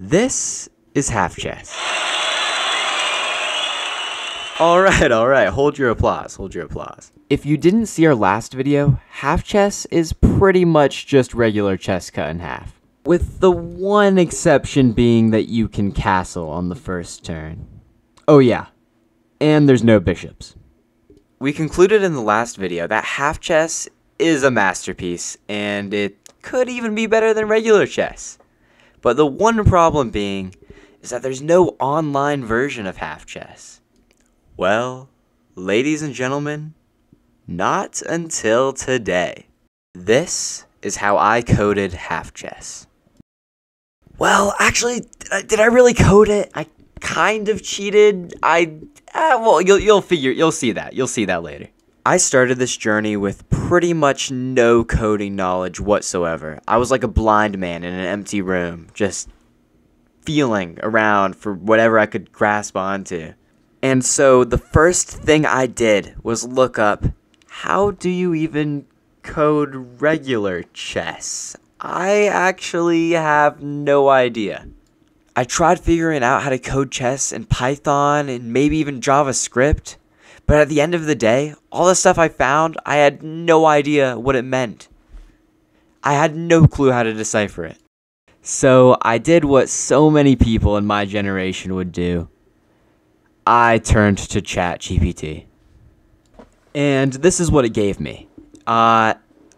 This is half chess. Alright, alright, hold your applause, hold your applause. If you didn't see our last video, half chess is pretty much just regular chess cut in half. With the one exception being that you can castle on the first turn. Oh yeah, and there's no bishops. We concluded in the last video that half chess is a masterpiece, and it could even be better than regular chess. But the one problem being is that there's no online version of half chess. Well, ladies and gentlemen, not until today. This is how I coded half chess. Well, actually, did I really code it? I kind of cheated. I uh, well, you'll you'll figure you'll see that. You'll see that later. I started this journey with pretty much no coding knowledge whatsoever. I was like a blind man in an empty room, just feeling around for whatever I could grasp onto. And so the first thing I did was look up how do you even code regular chess? I actually have no idea. I tried figuring out how to code chess in Python and maybe even JavaScript, but at the end of the day, all the stuff I found, I had no idea what it meant. I had no clue how to decipher it. So I did what so many people in my generation would do. I turned to ChatGPT. And this is what it gave me. Uh,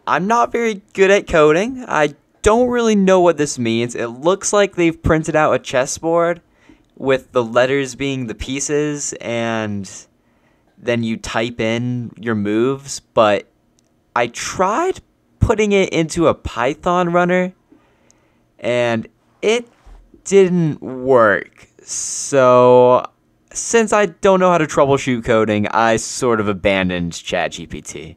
I'm not very good at coding. I don't really know what this means. It looks like they've printed out a chessboard with the letters being the pieces and then you type in your moves, but I tried putting it into a Python runner and it didn't work. So since I don't know how to troubleshoot coding, I sort of abandoned ChatGPT.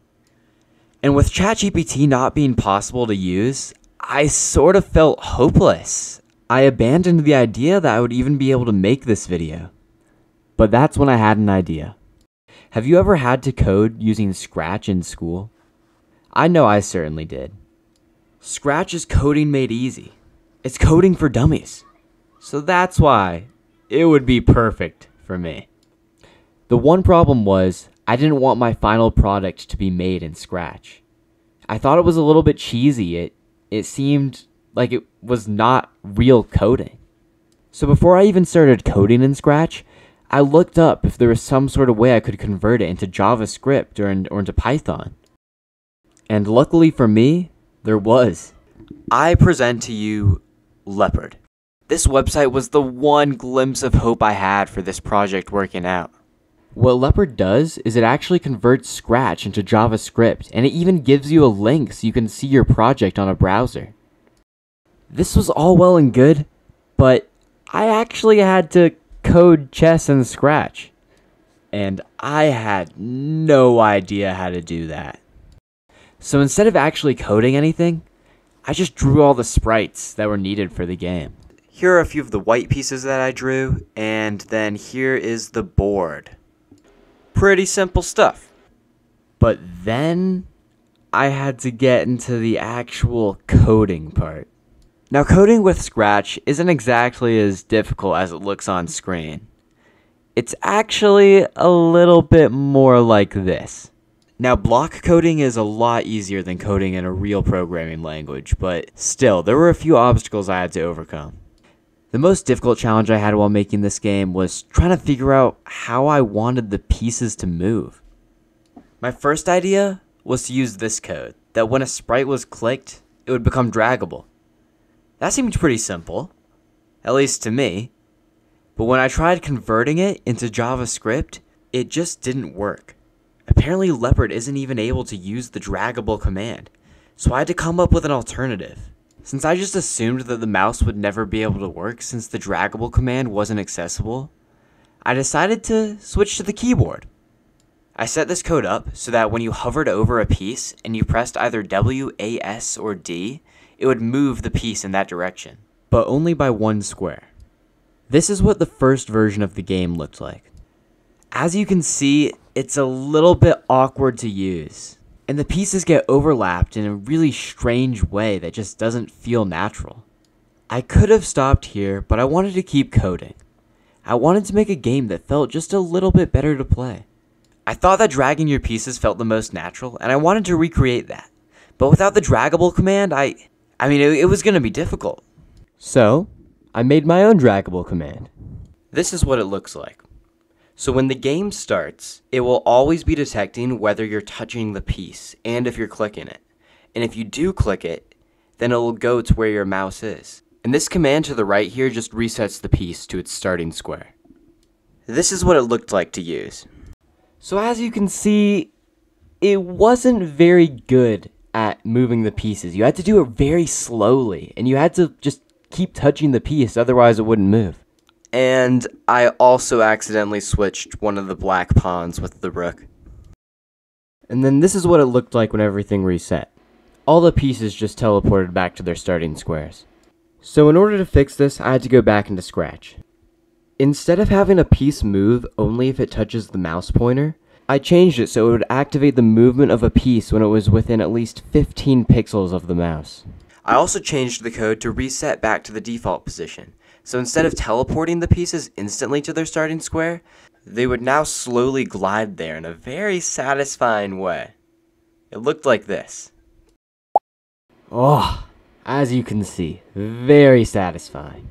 And with ChatGPT not being possible to use, I sort of felt hopeless. I abandoned the idea that I would even be able to make this video. But that's when I had an idea. Have you ever had to code using Scratch in school? I know I certainly did. Scratch is coding made easy. It's coding for dummies. So that's why it would be perfect for me. The one problem was I didn't want my final product to be made in Scratch. I thought it was a little bit cheesy. It it seemed like it was not real coding. So before I even started coding in Scratch, I looked up if there was some sort of way I could convert it into JavaScript or, in, or into Python. And luckily for me, there was. I present to you Leopard. This website was the one glimpse of hope I had for this project working out. What Leopard does is it actually converts Scratch into JavaScript, and it even gives you a link so you can see your project on a browser. This was all well and good, but I actually had to code chess in Scratch. And I had no idea how to do that. So instead of actually coding anything, I just drew all the sprites that were needed for the game. Here are a few of the white pieces that I drew, and then here is the board. Pretty simple stuff. But then I had to get into the actual coding part. Now, coding with Scratch isn't exactly as difficult as it looks on screen. It's actually a little bit more like this. Now, block coding is a lot easier than coding in a real programming language, but still, there were a few obstacles I had to overcome. The most difficult challenge I had while making this game was trying to figure out how I wanted the pieces to move. My first idea was to use this code, that when a sprite was clicked, it would become draggable. That seemed pretty simple, at least to me. But when I tried converting it into JavaScript, it just didn't work. Apparently Leopard isn't even able to use the draggable command, so I had to come up with an alternative. Since I just assumed that the mouse would never be able to work since the draggable command wasn't accessible, I decided to switch to the keyboard. I set this code up so that when you hovered over a piece and you pressed either W, A, S, or D, it would move the piece in that direction, but only by one square. This is what the first version of the game looked like. As you can see, it's a little bit awkward to use and the pieces get overlapped in a really strange way that just doesn't feel natural. I could have stopped here, but I wanted to keep coding. I wanted to make a game that felt just a little bit better to play. I thought that dragging your pieces felt the most natural, and I wanted to recreate that. But without the draggable command, I... I mean, it, it was going to be difficult. So, I made my own draggable command. This is what it looks like. So when the game starts, it will always be detecting whether you're touching the piece and if you're clicking it. And if you do click it, then it will go to where your mouse is. And this command to the right here just resets the piece to its starting square. This is what it looked like to use. So as you can see, it wasn't very good moving the pieces. You had to do it very slowly, and you had to just keep touching the piece, otherwise it wouldn't move. And I also accidentally switched one of the black pawns with the rook. And then this is what it looked like when everything reset. All the pieces just teleported back to their starting squares. So in order to fix this, I had to go back into Scratch. Instead of having a piece move only if it touches the mouse pointer, I changed it so it would activate the movement of a piece when it was within at least 15 pixels of the mouse. I also changed the code to reset back to the default position. So instead of teleporting the pieces instantly to their starting square, they would now slowly glide there in a very satisfying way. It looked like this. Oh, as you can see, very satisfying.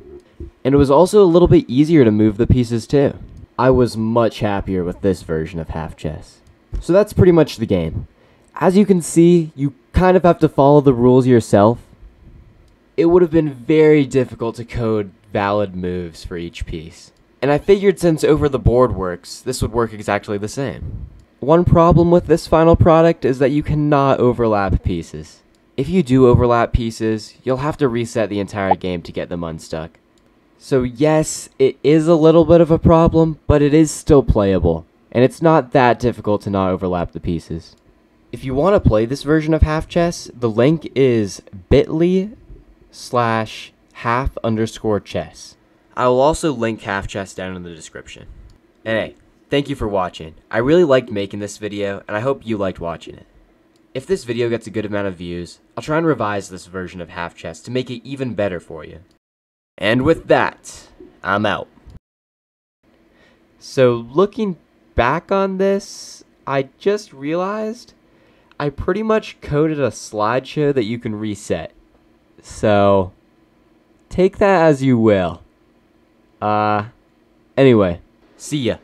And it was also a little bit easier to move the pieces too. I was much happier with this version of Half Chess. So that's pretty much the game. As you can see, you kind of have to follow the rules yourself, it would have been very difficult to code valid moves for each piece. And I figured since over the board works, this would work exactly the same. One problem with this final product is that you cannot overlap pieces. If you do overlap pieces, you'll have to reset the entire game to get them unstuck. So yes, it is a little bit of a problem, but it is still playable, and it's not that difficult to not overlap the pieces. If you want to play this version of Half Chess, the link is bit.ly slash half underscore chess. I will also link half chess down in the description. And hey, thank you for watching. I really liked making this video, and I hope you liked watching it. If this video gets a good amount of views, I'll try and revise this version of half chess to make it even better for you. And with that, I'm out. So looking back on this, I just realized I pretty much coded a slideshow that you can reset. So, take that as you will. Uh, anyway, see ya.